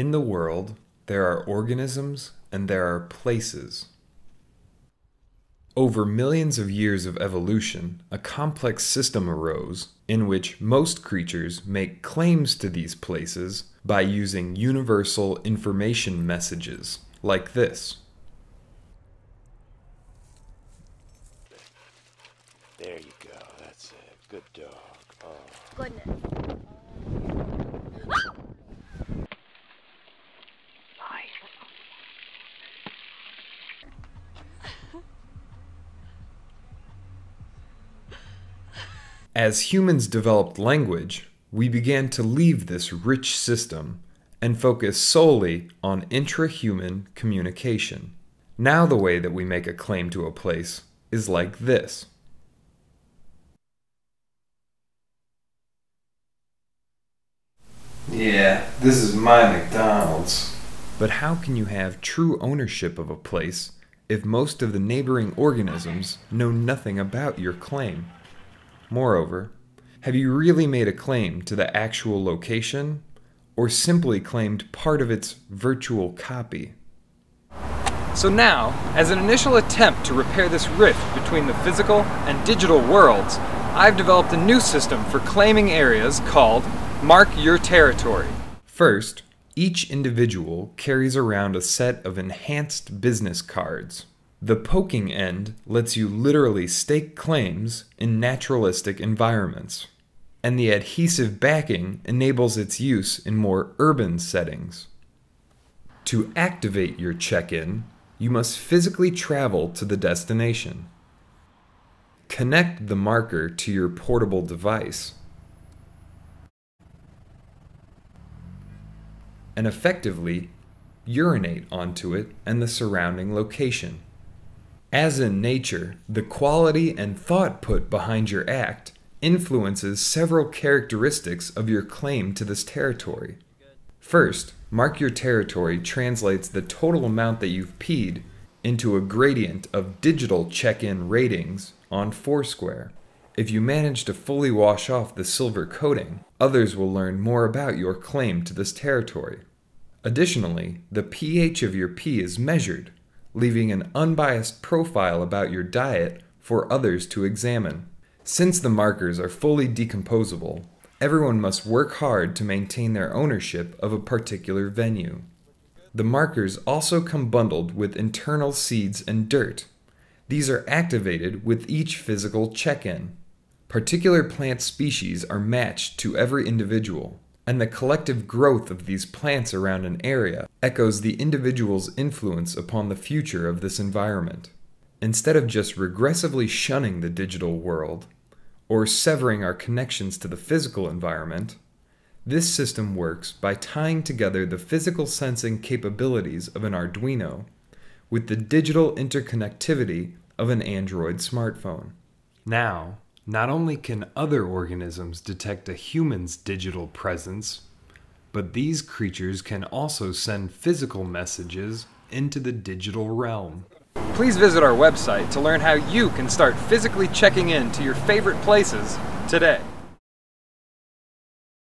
In the world, there are organisms and there are places. Over millions of years of evolution, a complex system arose in which most creatures make claims to these places by using universal information messages like this. There you go. That's it. Good dog. Oh. Goodness. As humans developed language, we began to leave this rich system and focus solely on intra human communication. Now, the way that we make a claim to a place is like this. Yeah, this is my McDonald's. But how can you have true ownership of a place if most of the neighboring organisms know nothing about your claim? Moreover, have you really made a claim to the actual location, or simply claimed part of its virtual copy? So now, as an initial attempt to repair this rift between the physical and digital worlds, I've developed a new system for claiming areas called Mark Your Territory. First, each individual carries around a set of enhanced business cards. The poking end lets you literally stake claims in naturalistic environments, and the adhesive backing enables its use in more urban settings. To activate your check in, you must physically travel to the destination. Connect the marker to your portable device. And effectively urinate onto it and the surrounding location. As in nature, the quality and thought put behind your act influences several characteristics of your claim to this territory. First, mark your territory translates the total amount that you've peed into a gradient of digital check in ratings on Foursquare. If you manage to fully wash off the silver coating, others will learn more about your claim to this territory. Additionally, the pH of your pee is measured, leaving an unbiased profile about your diet for others to examine. Since the markers are fully decomposable, everyone must work hard to maintain their ownership of a particular venue. The markers also come bundled with internal seeds and dirt. These are activated with each physical check in. Particular plant species are matched to every individual, and the collective growth of these plants around an area echoes the individual's influence upon the future of this environment. Instead of just regressively shunning the digital world, or severing our connections to the physical environment, this system works by tying together the physical sensing capabilities of an Arduino with the digital interconnectivity of an Android smartphone. Now, not only can other organisms detect a human's digital presence, but these creatures can also send physical messages into the digital realm. Please visit our website to learn how you can start physically checking in to your favorite places today.